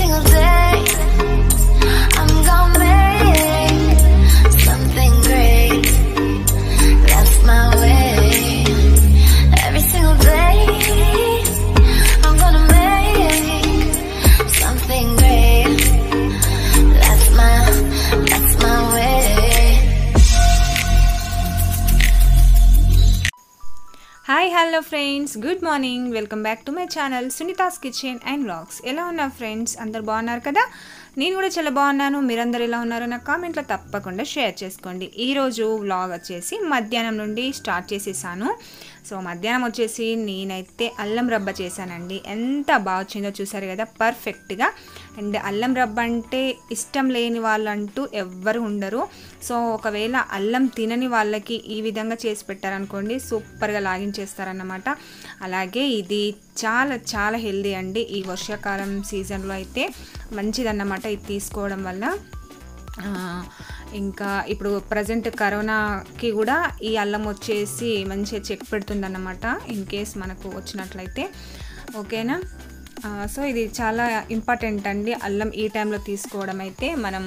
single day. Hello friends good morning. Welcome back to my channel Sunitha's kitchen and vlogs. ఎలా ఉన్నారు friends? అందరు బాగున్నారు కదా? నేను కూడా చాలా బాగున్నాను. మీరందరూ ఎలా ఉన్నారో నాకు కామెంట్లో తప్పకుండా షేర్ చేసుకోండి. ఈరోజు వ్లాగ్ వచ్చేసి మధ్యాహ్నం నుండి స్టార్ట్ చేసేసాను. సో మధ్యాహ్నం వచ్చేసి నేనైతే అల్లం రబ్బ చేశానండి. ఎంత బాగా వచ్చిందో చూసారు కదా? పర్ఫెక్ట్గా అండ్ అల్లం రబ్బ అంటే ఇష్టం లేని వాళ్ళంటూ ఎవ్వరు ఉండరు. సో ఒకవేళ అల్లం తినని వాళ్ళకి ఈ విధంగా చేసి పెట్టారనుకోండి సూపర్గా లాగించేస్తారన్నమాట. అలాగే ఇది చాలా చాలా హెల్దీ అండి. ఈ వర్షాకాలం సీజన్లో అయితే మంచిదన్నమాట ఇది తీసుకోవడం వల్ల. ఇంకా ఇప్పుడు ప్రజెంట్ కరోనాకి కూడా ఈ అల్లం వచ్చేసి మంచిగా చెక్ పెడుతుందన్నమాట ఇన్ కేస్ మనకు వచ్చినట్లయితే. ఓకేనా? సో ఇది చాలా ఇంపార్టెంట్ అండి. అల్లం ఈ టైంలో తీసుకోవడం అయితే మనం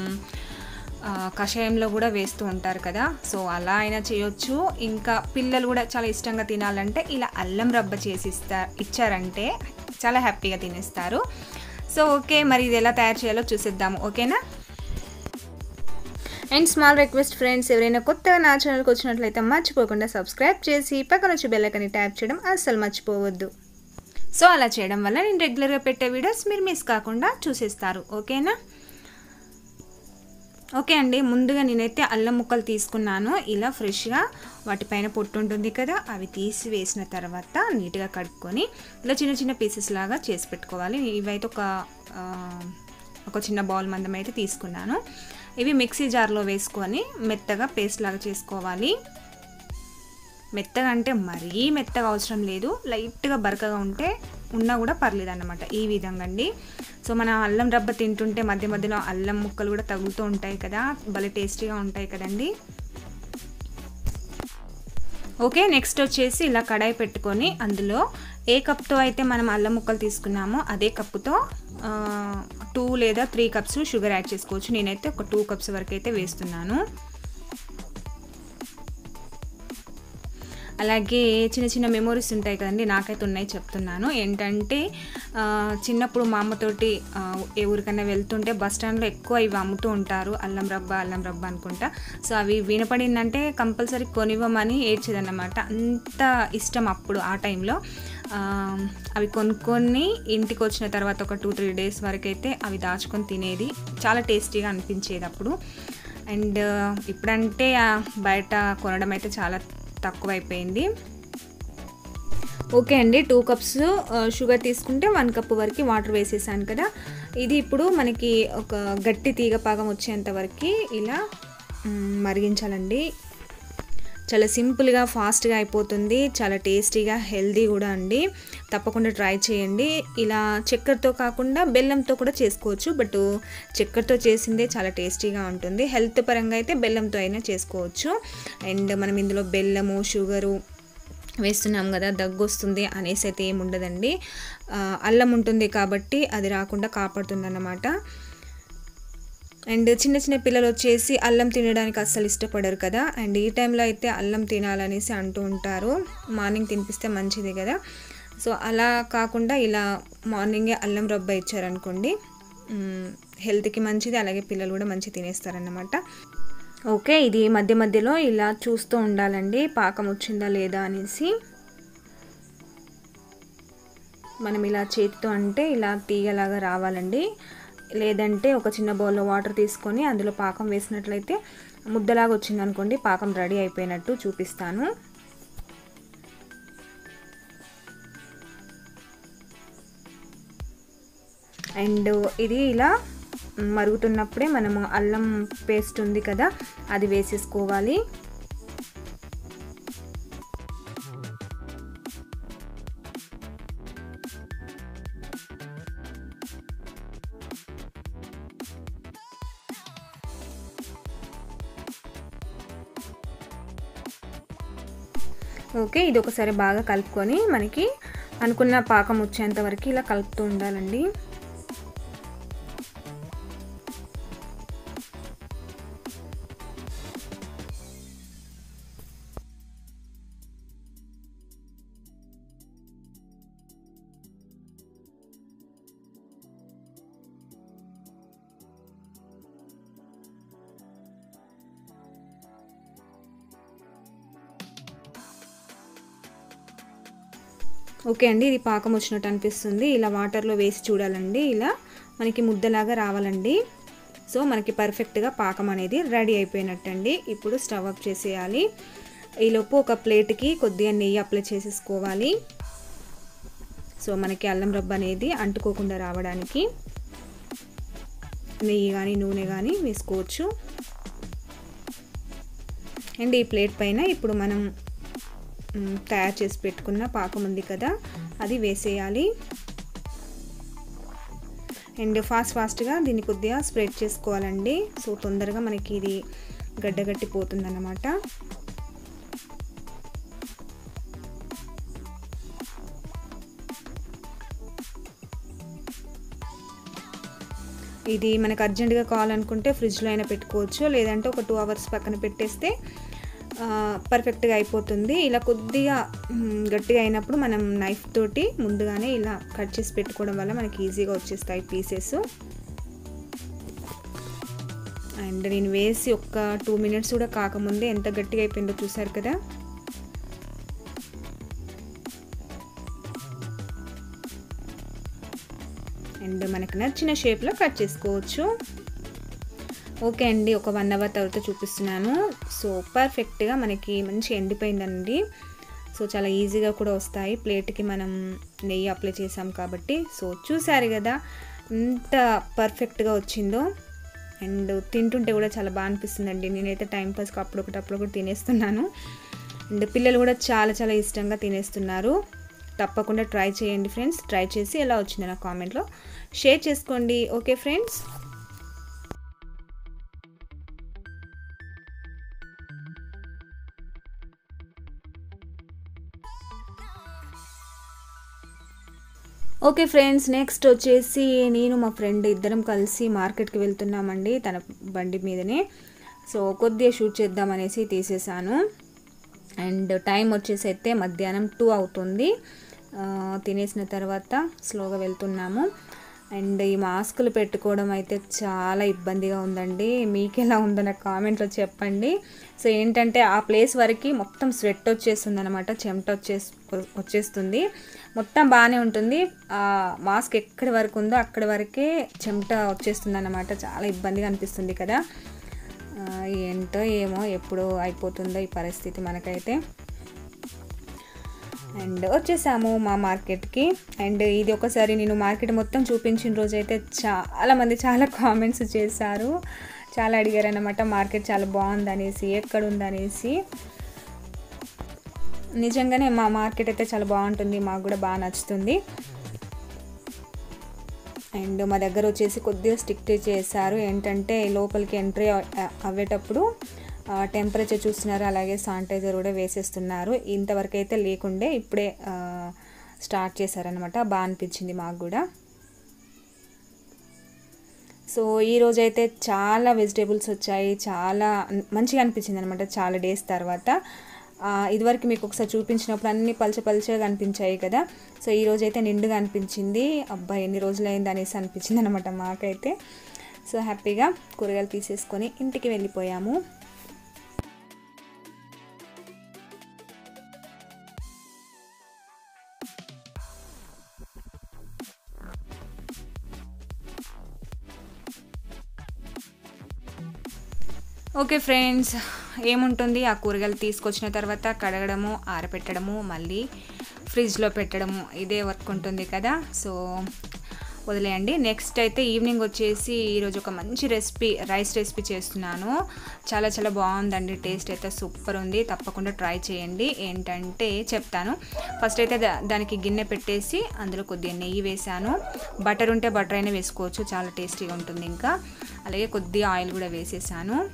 కషాయంలో కూడా వేస్తూ ఉంటారు కదా. సో అలా అయినా చేయొచ్చు. ఇంకా పిల్లలు కూడా చాలా ఇష్టంగా తినాలంటే ఇలా అల్లం రబ్బ చేసి ఇస్తా ఇచ్చారంటే చాలా హ్యాపీగా తినేస్తారు. సో ఓకే మరి ఇది ఎలా తయారు చేయాలో చూసిద్దాము. ఓకేనా? అండ్ స్మాల్ రిక్వెస్ట్ ఫ్రెండ్స్ ఎవరైనా కొత్తగా నా ఛానల్కి వచ్చినట్లయితే మర్చిపోకుండా సబ్స్క్రైబ్ చేసి పక్కన వచ్చి బెల్లకని ట్యాప్ చేయడం అస్సలు మర్చిపోవద్దు. సో అలా చేయడం వల్ల నేను రెగ్యులర్గా పెట్టే వీడియోస్ మీరు మిస్ కాకుండా చూసేస్తారు. ఓకేనా? ఓకే అండి. ముందుగా నేనైతే అల్లం ముక్కలు తీసుకున్నాను. ఇలా ఫ్రెష్గా వాటిపైన పొట్టు ఉంటుంది కదా అవి తీసి వేసిన తర్వాత నీట్గా కడుక్కొని ఇలా చిన్న చిన్న పీసెస్ లాగా చేసి పెట్టుకోవాలి. ఇవైతే ఒక ఒక చిన్న బౌల్ మందం అయితే తీసుకున్నాను. ఇవి మిక్సీ జార్లో వేసుకొని మెత్తగా పేస్ట్ లాగా చేసుకోవాలి. మెత్తగా అంటే మరీ మెత్తగా అవసరం లేదు. లైట్గా బరకగా ఉంటే ఉన్నా కూడా పర్లేదు అన్నమాట ఈ విధంగా అండి సో మన అల్లం రబ్బ తింటుంటే మధ్య మధ్యలో అల్లం ముక్కలు కూడా తగులుతూ ఉంటాయి కదా భలే టేస్టీగా ఉంటాయి కదండి. ఓకే నెక్స్ట్ వచ్చేసి ఇలా కడాయి పెట్టుకొని అందులో ఏ కప్తో అయితే మనం అల్లం ముక్కలు తీసుకున్నామో అదే కప్పుతో టూ లేదా త్రీ కప్స్ షుగర్ యాడ్ చేసుకోవచ్చు. నేనైతే ఒక టూ కప్స్ వరకు అయితే వేస్తున్నాను. అలాగే చిన్న చిన్న మెమోరీస్ ఉంటాయి కదండి నాకైతే ఉన్నాయి చెప్తున్నాను. ఏంటంటే చిన్నప్పుడు మా అమ్మతోటి ఏ ఊరికైనా వెళ్తుంటే బస్ స్టాండ్లో ఎక్కువ ఇవి అమ్ముతూ ఉంటారు. అల్లం రబ్బ అల్లం రబ్బ అనుకుంటా. సో అవి వినపడిందంటే కంపల్సరీ కొనివ్వమని ఏడ్చేదన్నమాట. అంత ఇష్టం అప్పుడు ఆ టైంలో. అవి కొనుక్కొని ఇంటికి వచ్చిన తర్వాత ఒక టూ త్రీ డేస్ వరకు అయితే అవి దాచుకొని తినేది. చాలా టేస్టీగా అనిపించేది అప్పుడు. అండ్ ఇప్పుడంటే బయట కొనడం అయితే చాలా తక్కువైపోయింది. ఓకే అండి టూ కప్స్ షుగర్ తీసుకుంటే వన్ కప్ వరకు వాటర్ వేసేసాను కదా. ఇది ఇప్పుడు మనకి ఒక గట్టి తీగ పాకం వచ్చేంత వరకు ఇలా మరిగించాలండి. చాలా సింపుల్గా ఫాస్ట్గా అయిపోతుంది. చాలా టేస్టీగా హెల్దీ కూడా అండి. తప్పకుండా ట్రై చేయండి. ఇలా చక్కెరతో కాకుండా బెల్లంతో కూడా చేసుకోవచ్చు. బట్ చక్కెరతో చేసిందే చాలా టేస్టీగా ఉంటుంది. హెల్త్ పరంగా అయితే బెల్లంతో అయినా చేసుకోవచ్చు. అండ్ మనం ఇందులో బెల్లము షుగరు వేస్తున్నాం కదా దగ్గు వస్తుంది అనేసి అయితే ఏమి ఉండదండి అల్లం ఉంటుంది కాబట్టి అది రాకుండా కాపాడుతుంది అన్నమాట అండ్ చిన్న చిన్న పిల్లలు వచ్చేసి అల్లం తినడానికి అస్సలు ఇష్టపడరు కదా. అండ్ ఈ టైంలో అయితే అల్లం తినాలనేసి అంటూ ఉంటారు. మార్నింగ్ తినిపిస్తే మంచిది కదా. సో అలా కాకుండా ఇలా మార్నింగే అల్లం రొబ్బ ఇచ్చారనుకోండి హెల్త్కి మంచిది అలాగే పిల్లలు కూడా మంచి తినేస్తారన్నమాట. ఓకే ఇది మధ్య మధ్యలో ఇలా చూస్తూ ఉండాలండి పాకం వచ్చిందా లేదా అనేసి. మనం ఇలా చేతితో అంటే ఇలా తీగలాగా రావాలండి. లేదంటే ఒక చిన్న బౌల్లో వాటర్ తీసుకొని అందులో పాకం వేసినట్లయితే ముద్దలాగా వచ్చింది అనుకోండి పాకం రెడీ అయిపోయినట్టు చూపిస్తాను. అండ్ ఇది ఇలా మరుగుతున్నప్పుడే మనము అల్లం పేస్ట్ ఉంది కదా అది వేసేసుకోవాలి. ఇది ఒకసారి బాగా కలుపుకొని మనకి అనుకున్న పాకం వచ్చేంత వరకు ఇలా కలుపుతూ ఉండాలండి. ఓకే అండి ఇది పాకం వచ్చినట్టు అనిపిస్తుంది. ఇలా వాటర్లో వేసి చూడాలండి. ఇలా మనకి ముద్దలాగా రావాలండి. సో మనకి పర్ఫెక్ట్గా పాకం అనేది రెడీ అయిపోయినట్టండి. ఇప్పుడు స్టవ్ అప్ చేసేయాలి. ఈలోపు ఒక ప్లేట్కి కొద్దిగా నెయ్యి అప్లై చేసేసుకోవాలి. సో మనకి అల్లం రబ్బ అనేది అంటుకోకుండా రావడానికి నెయ్యి కానీ నూనె కానీ వేసుకోవచ్చు. అండ్ ఈ ప్లేట్ పైన ఇప్పుడు మనం తయారు చేసి పెట్టుకున్న పాకం ఉంది కదా అది వేసేయాలి. అండ్ ఫాస్ట్ ఫాస్ట్గా దీన్ని కొద్దిగా స్ప్రెడ్ చేసుకోవాలండి. సో తొందరగా మనకి ఇది గడ్డగట్టిపోతుంది అన్నమాట ఇది మనకు అర్జెంటుగా కావాలనుకుంటే ఫ్రిడ్జ్లో అయినా పెట్టుకోవచ్చు. లేదంటే ఒక టూ అవర్స్ పక్కన పెట్టేస్తే పర్ఫెక్ట్గా అయిపోతుంది. ఇలా కొద్దిగా గట్టిగా అయినప్పుడు మనం నైఫ్ తోటి ముందుగానే ఇలా కట్ చేసి పెట్టుకోవడం వల్ల మనకి ఈజీగా వచ్చేస్తాయి పీసెస్ అండ్ నేను వేసి ఒక టూ మినిట్స్ కూడా కాకముందే ఎంత గట్టిగా అయిపోయిందో చూసారు కదా? అండ్ మనకు నచ్చిన షేప్లో కట్ చేసుకోవచ్చు. ఓకే అండి ఒక వన్ అవర్ తర్వాత చూపిస్తున్నాను. సో పర్ఫెక్ట్గా మనకి మంచి ఎండిపోయిందండి. సో చాలా ఈజీగా కూడా వస్తాయి. ప్లేట్కి మనం నెయ్యి అప్లై చేసాం కాబట్టి. సో చూసారు కదా ఎంత పర్ఫెక్ట్గా వచ్చిందో. అండ్ తింటుంటే కూడా చాలా బాగా అనిపిస్తుందండి. నేనైతే టైంపాస్కి అప్పుడొకటి అప్పుడొకటి తినేస్తున్నాను. అండ్ పిల్లలు కూడా చాలా చాలా ఇష్టంగా తినేస్తున్నారు. తప్పకుండా ట్రై చేయండి ఫ్రెండ్స్. ట్రై చేసి ఎలా వచ్చిందో నా కామెంట్లో షేర్ చేసుకోండి. Okay friends okay friends next వచ్చేసి నేను మా ఫ్రెండ్ ఇద్దరం కలిసి మార్కెట్కి వెళ్తున్నామండి తన బండి మీదనే. సో కొద్దిగా షూట్ చేద్దామనేసి తీసేసాను. అండ్ టైం వచ్చేసి అయితే మధ్యాహ్నం టూ అవుతుంది. తినేసిన తర్వాత స్లోగా వెళ్తున్నాము. అండ్ ఈ మాస్కులు పెట్టుకోవడం అయితే చాలా ఇబ్బందిగా ఉందండి. మీకు ఎలా ఉందో నాకు కామెంట్లో చెప్పండి. సో ఏంటంటే ఆ ప్లేస్ వరకు మొత్తం స్వెట్ వచ్చేస్తుంది అనమాట చెమట వచ్చే వచ్చేస్తుంది. మొత్తం బాగానే ఉంటుంది. ఆ మాస్క్ ఎక్కడి వరకు ఉందో అక్కడి వరకే చెమట వచ్చేస్తుంది అనమాట చాలా ఇబ్బందిగా అనిపిస్తుంది కదా. ఏంటో ఏమో ఎప్పుడు అయిపోతుందో ఈ పరిస్థితి మనకైతే. అండ్ వచ్చేసాము మా మార్కెట్కి. అండ్ ఇది ఒకసారి నేను మార్కెట్ మొత్తం చూపించిన రోజు అయితే చాలా చాలా కామెంట్స్ చేశారు. చాలా అడిగారనమాట మార్కెట్ చాలా బాగుంది అనేసి ఎక్కడ నిజంగానే మా మార్కెట్ అయితే చాలా బాగుంటుంది మాకు కూడా బాగా నచ్చుతుంది. అండ్ మా దగ్గర వచ్చేసి కొద్దిగా స్టిక్ చేశారు. ఏంటంటే లోపలికి ఎంట్రీ అవ్వేటప్పుడు టెంపరేచర్ చూస్తున్నారు అలాగే శానిటైజర్ కూడా వేసేస్తున్నారు. ఇంతవరకు అయితే లేకుండే ఇప్పుడే స్టార్ట్ చేశారనమాట బాగా అనిపించింది మాకు కూడా. సో ఈరోజు అయితే చాలా వెజిటేబుల్స్ వచ్చాయి. చాలా మంచిగా అనిపించింది అనమాట చాలా డేస్ తర్వాత. ఇదివరకు మీకు ఒకసారి చూపించినప్పుడు అన్నీ పలచ పలచగా అనిపించాయి కదా. సో ఈ అయితే నిండుగా అనిపించింది. అబ్బా ఎన్ని రోజులైంది అనేసి అనిపించింది అనమాట మాకైతే. సో హ్యాపీగా కూరగాయలు తీసేసుకొని ఇంటికి వెళ్ళిపోయాము. ఓకే ఫ్రెండ్స్ ఏముంటుంది? ఆ కూరగాయలు తీసుకొచ్చిన తర్వాత కడగడము ఆరబెట్టడము మళ్ళీ ఫ్రిడ్జ్లో పెట్టడము ఇదే వర్క్ ఉంటుంది కదా. సో వదిలేయండి. నెక్స్ట్ అయితే ఈవినింగ్ వచ్చేసి ఈరోజు ఒక మంచి రెసిపీ రైస్ రెసిపీ చేస్తున్నాను. చాలా చాలా బాగుందండి. టేస్ట్ అయితే సూపర్ ఉంది. తప్పకుండా ట్రై చేయండి. ఏంటంటే చెప్తాను. ఫస్ట్ అయితే దా- దానికి గిన్నె పెట్టేసి అందులో కొద్దిగా నెయ్యి వేసాను బటర్ ఉంటే బటర్ అయినా వేసుకోవచ్చు. చాలా టేస్టీగా ఉంటుంది ఇంకా. అలాగే కొద్దిగా ఆయిల్ కూడా వేసేసాను.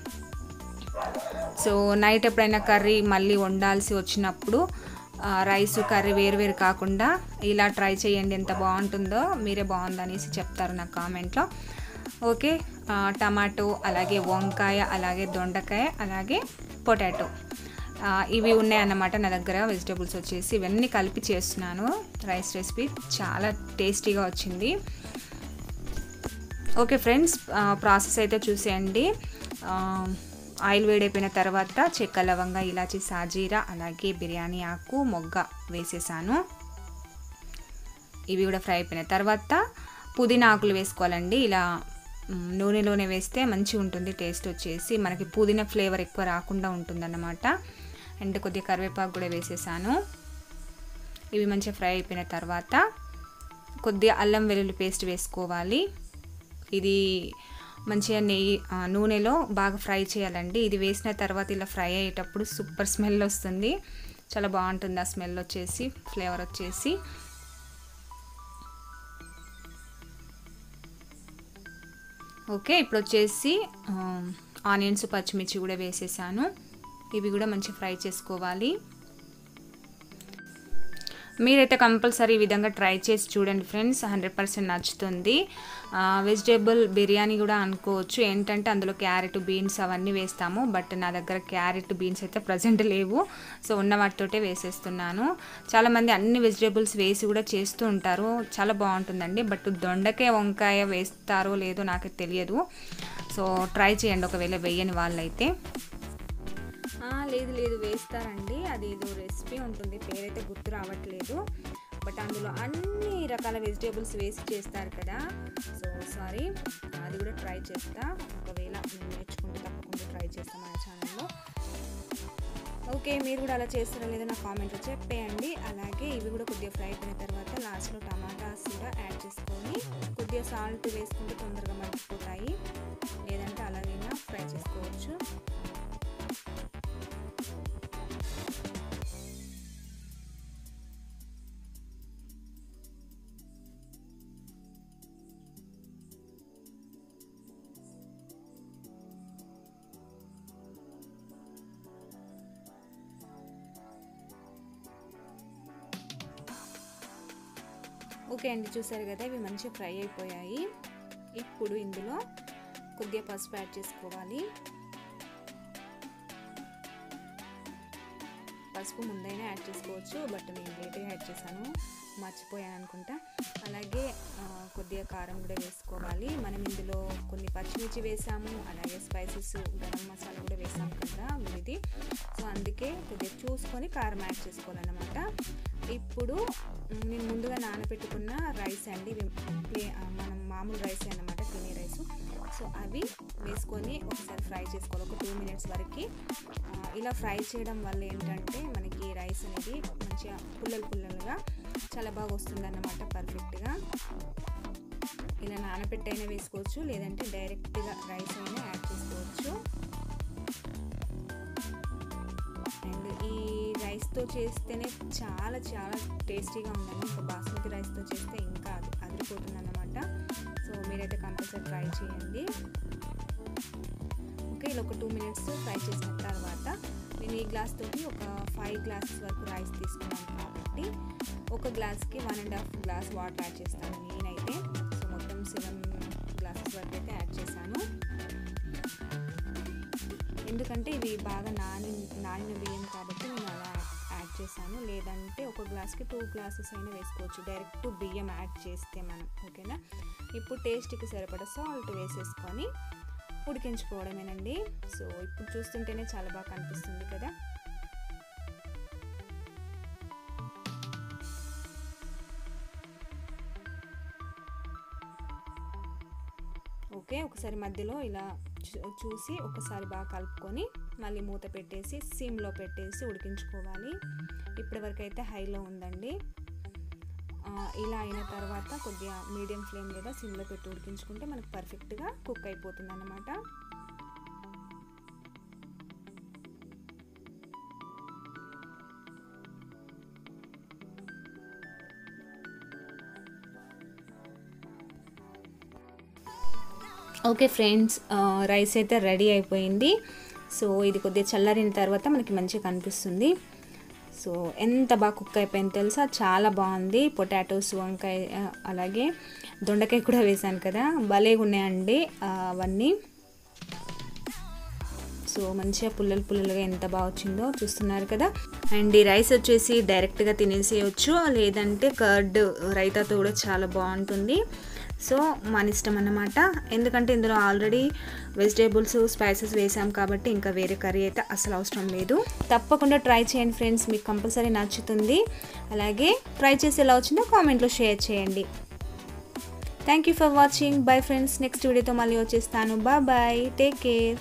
సో నైట్ ఎప్పుడైనా కర్రీ మళ్ళీ వండాల్సి వచ్చినప్పుడు రైస్ కర్రీ వేరు వేరు కాకుండా ఇలా ట్రై చేయండి ఎంత బాగుంటుందో మీరే బాగుందనేసి చెప్తారు నా కామెంట్లో. ఓకే టమాటో అలాగే వంకాయ అలాగే దొండకాయ అలాగే పొటాటో. ఇవి ఉన్నాయన్నమాట నా దగ్గర వెజిటేబుల్స్ వచ్చేసి. ఇవన్నీ కలిపి చేస్తున్నాను రైస్ రెసిపీ చాలా టేస్టీగా వచ్చింది. ఓకే ఫ్రెండ్స్ ప్రాసెస్ అయితే చూసేయండి. ఆయిల్ వేడైపోయిన తర్వాత చెక్క లవంగ ఇలాచి సాజీరా అలాగే బిర్యానీ ఆకు మొగ్గ వేసేసాను. ఇవి కూడా ఫ్రై అయిపోయిన తర్వాత పుదీనా ఆకులు వేసుకోవాలండి. ఇలా నూనెలోనే వేస్తే మంచిగా ఉంటుంది టేస్ట్ వచ్చేసి. మనకి పుదీనా ఫ్లేవర్ ఎక్కువ రాకుండా ఉంటుందన్నమాట. అండ్ కొద్దిగా కరివేపాకు కూడా వేసేసాను. ఇవి మంచిగా ఫ్రై అయిపోయిన తర్వాత కొద్దిగా అల్లం వెల్లుల్లి పేస్ట్ వేసుకోవాలి. ఇది మంచిగా నెయ్యి నూనెలో బాగా ఫ్రై చేయాలండి. ఇది వేసిన తర్వాత ఇలా ఫ్రై అయ్యేటప్పుడు సూపర్ స్మెల్ వస్తుంది. చాలా బాగుంటుంది ఆ స్మెల్ వచ్చేసి ఫ్లేవర్ వచ్చేసి. ఓకే ఇప్పుడు వచ్చేసి ఆనియన్స్ పచ్చిమిర్చి కూడా వేసేసాను. ఇవి కూడా మంచి ఫ్రై చేసుకోవాలి. మీరైతే కంపల్సరీ ఈ విధంగా ట్రై చేసి చూడండి ఫ్రెండ్స్ హండ్రెడ్ పర్సెంట్ నచ్చుతుంది. వెజిటేబుల్ బిర్యానీ కూడా అనుకోవచ్చు. ఏంటంటే అందులో క్యారెట్ బీన్స్ అవన్నీ వేస్తాము. బట్ నా దగ్గర క్యారెట్ బీన్స్ అయితే ప్రజెంట్ లేవు. సో ఉన్న వాటితోటే వేసేస్తున్నాను. చాలామంది అన్ని వెజిటేబుల్స్ వేసి కూడా చేస్తూ ఉంటారు. చాలా బాగుంటుందండి. బట్ దొండకాయ వంకాయ వేస్తారో లేదో నాకు తెలియదు. సో ట్రై చేయండి. ఒకవేళ వేయని వాళ్ళైతే. లేదు లేదు వేస్తారండి. అది ఏదో రెసిపీ ఉంటుంది. పేరైతే గుర్తు రావట్లేదు. బట్ అందులో అన్ని రకాల వెజిటేబుల్స్ వేసి చేస్తారు కదా. సో సారీ అది కూడా ట్రై చేస్తా. ఒకవేళ నేను నేర్చుకుంటే తప్పకుండా ట్రై చేస్తాను మన ఛానల్లో ఓకే మీరు కూడా అలా చేస్తారా లేదో నా కామెంట్లో చెప్పేయండి. అలాగే ఇవి కూడా కొద్దిగా ఫ్రై అయిపోయిన తర్వాత లాస్ట్లో టమాటాస్ కూడా యాడ్ చేసుకొని కొద్దిగా సాల్ట్ వేసుకుంటే తొందరగా మర్చిపోతాయి లేదంటే అలాగైనా ఫ్రై చేసుకోవచ్చు. ఓకే అండి చూసారు కదా ఇవి మంచిగా ఫ్రై అయిపోయాయి. ఇప్పుడు ఇందులో కొద్దిగా పసుపు యాడ్ చేసుకోవాలి. పసుపు ముందైనా యాడ్ చేసుకోవచ్చు బట్ నేను లేట్గా యాడ్ చేశాను. మర్చిపోయాను అనుకుంటా. అలాగే కొద్దిగా కారం కూడా వేసుకోవాలి. మనం ఇందులో కొన్ని పచ్చిమిర్చి వేసాము అలాగే స్పైసెస్ గరం మసాలా కూడా వేసాము కదా ఇది సో అందుకే కొద్దిగా చూసుకొని కారం యాడ్ చేసుకోవాలన్నమాట. ఇప్పుడు నేను ముందుగా నానబెట్టుకున్న రైస్ అండి. ప్లే- మనం మామూలు రైస్ అన్నమాట తినే రైస్. సో అవి వేసుకొని ఒకసారి ఫ్రై చేసుకోవాలి. ఒక టూ మినిట్స్ వరకు. ఇలా ఫ్రై చేయడం వల్ల ఏంటంటే మనకి రైస్ అనేది మంచిగా పుల్లలు పుల్లలుగా చాలా బాగా వస్తుంది అన్నమాట పర్ఫెక్ట్గా. ఇలా నానబెట్టైనా వేసుకోవచ్చు లేదంటే డైరెక్ట్గా రైస్ అయినా యాడ్ చేసుకోవచ్చు. రైస్తో చేస్తేనే చాలా చాలా టేస్టీగా ఉందండి. ఒక బాస్మతి రైస్తో చేస్తే ఇంకా అది అదిరిపోతుంది అన్నమాట సో మీరైతే కంపల్సరీ ట్రై చేయండి. ఓకే ఇలా ఒక టూ మినిట్స్ ఫ్రై చేసిన తర్వాత నేను ఈ గ్లాస్ తోటి ఒక ఫైవ్ గ్లాసెస్ వరకు రైస్ తీసుకున్నాను కాబట్టి ఒక గ్లాస్కి one and half glass water add చేస్తాను నేనైతే. సో మొత్తం సెవెన్ గ్లాసెస్ వరకు అయితే యాడ్ చేశాను. ఎందుకంటే ఇవి బాగా నాని నానిన బియ్యం కాబట్టి నేను చేశాను. లేదంటే ఒక గ్లాస్కి టూ గ్లాసెస్ అయినా వేసుకోవచ్చు. డైరెక్ట్ బియ్యం యాడ్ చేస్తే మనం ఓకేనా? ఇప్పుడు టేస్ట్కి సరిపడా సాల్ట్ వేసేసుకొని ఉడికించుకోవడమేనండి. సో ఇప్పుడు చూస్తుంటేనే చాలా బాగా కనిపిస్తుంది కదా? ఓకే ఒకసారి మధ్యలో ఇలా చూసి ఒకసారి బాగా కలుపుకొని మళ్ళీ మూత పెట్టేసి సిమ్లో పెట్టేసి ఉడికించుకోవాలి. ఇప్పటివరకైతే అయితే హైలో ఉందండి. ఇలా అయిన తర్వాత కొద్దిగా మీడియం ఫ్లేమ్ లేదా సిమ్లో పెట్టి ఉడికించుకుంటే మనకు పర్ఫెక్ట్గా కుక్ అయిపోతుంది అన్నమాట ఓకే ఫ్రెండ్స్ రైస్ అయితే రెడీ అయిపోయింది. సో ఇది కొద్దిగా చల్లారిన తర్వాత మనకి మంచిగా కనిపిస్తుంది. సో ఎంత బాగా కుక్ అయిపోయింది తెలుసా? చాలా బాగుంది. పొటాటోస్ వంకాయ అలాగే దొండకాయ కూడా వేసాను కదా. భలేగా ఉన్నాయండి అవన్నీ. సో మంచిగా పుల్లలు పుల్లలుగా ఎంత బాగా వచ్చిందో చూస్తున్నారు కదా. అండ్ ఈ రైస్ వచ్చేసి డైరెక్ట్గా తినేసేయచ్చు. లేదంటే కర్డ్ రైతాతో కూడా చాలా బాగుంటుంది. సో మన ఇష్టం అన్నమాట ఎందుకంటే ఇందులో ఆల్రెడీ వెజిటేబుల్స్ స్పైసెస్ వేసాం కాబట్టి ఇంకా వేరే కర్రీ అయితే అసలు అవసరం లేదు. తప్పకుండా ట్రై చేయండి ఫ్రెండ్స్ మీకు కంపల్సరీ నచ్చుతుంది. అలాగే ట్రై చేసి ఎలా వచ్చిందో కామెంట్లో షేర్ చేయండి. Thank you for watching bye friends next వీడియోతో మళ్ళీ వచ్చేస్తాను. Bye bye take care